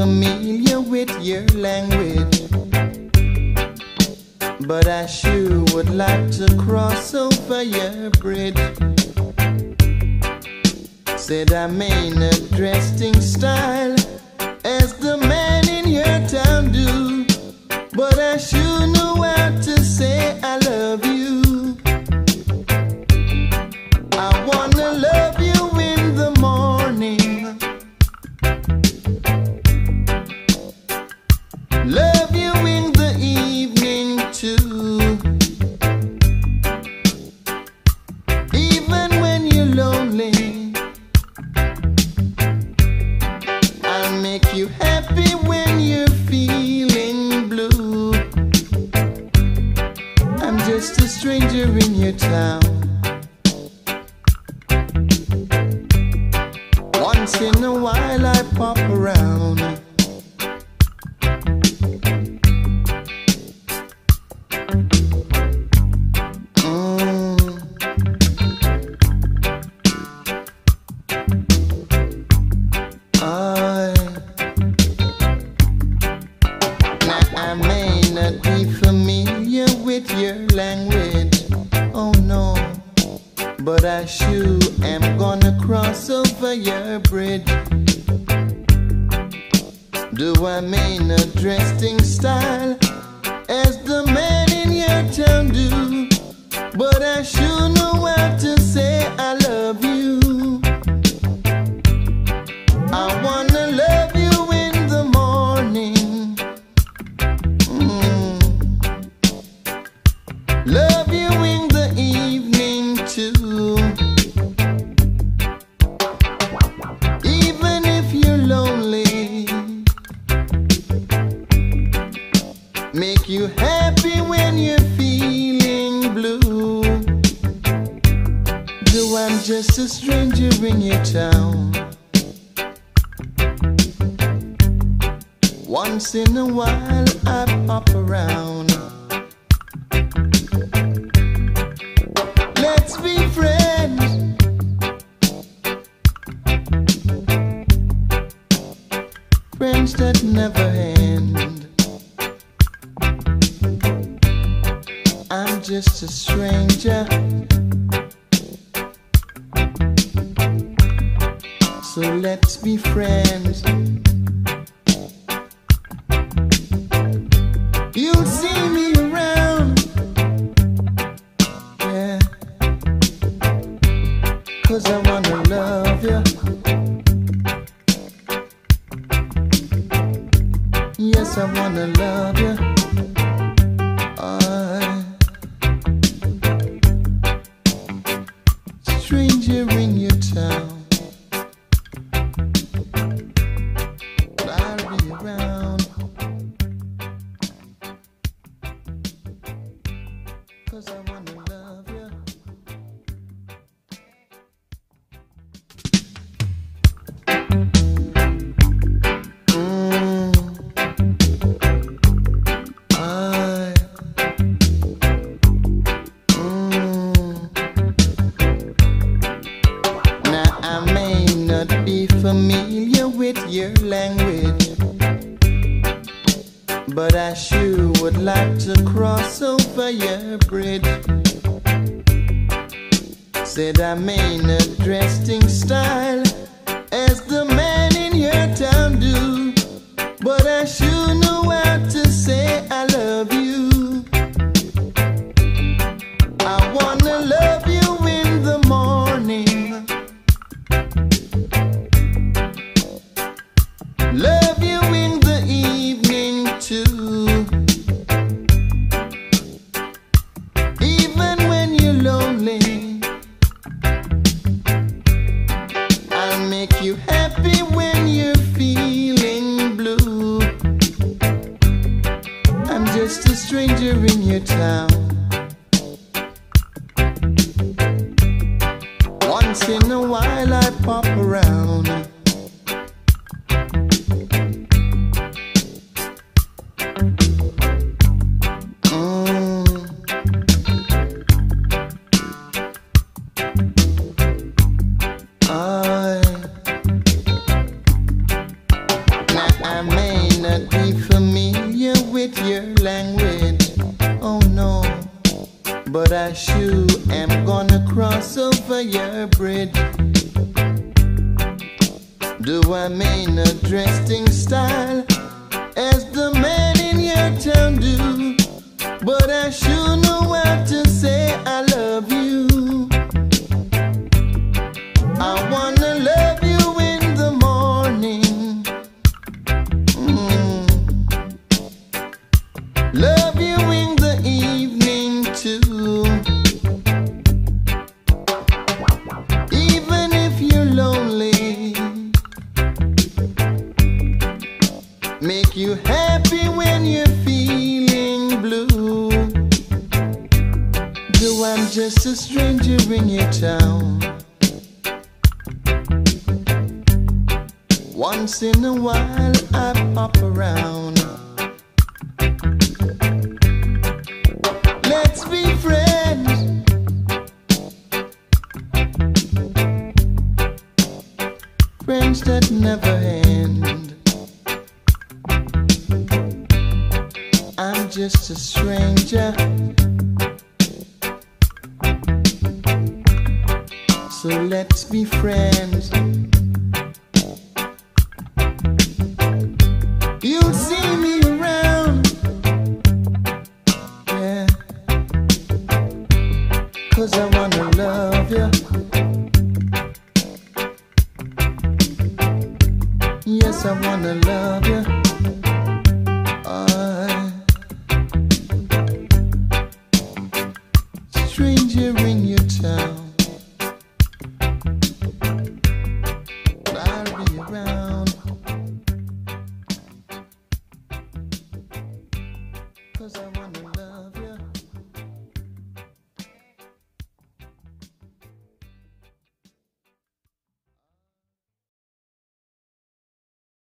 familiar with your language. But I sure would like to cross over your bridge. Said I may not dressed in style In a while I pop around. Language, oh no, but I sure am gonna cross over bridge. Do I mean a dressing style as the man in your town do? But I sure when you're feeling blue. Though I'm just a stranger in your town. Once in a while I pop around. Just a stranger. So let's be friends. You'll see me around. Yeah. Cause I wanna love you. Yes, I wanna love you. With your language, but I sure would like to cross over your bridge. Said I may not dressed in style make you happy when you're feeling blue. I'm just a stranger in your town. Once in a while I pop around. Bridge. Do I mean a dressing style as the man in your town do? But I sure know how to say I love you. I wanna love you in the morning. Mm. Love you in the evening too. Though I'm just a stranger in your town. Once in a while I pop around. Let's be friends. Friends that never end. I'm just a stranger. So let's be friends. cause I wanna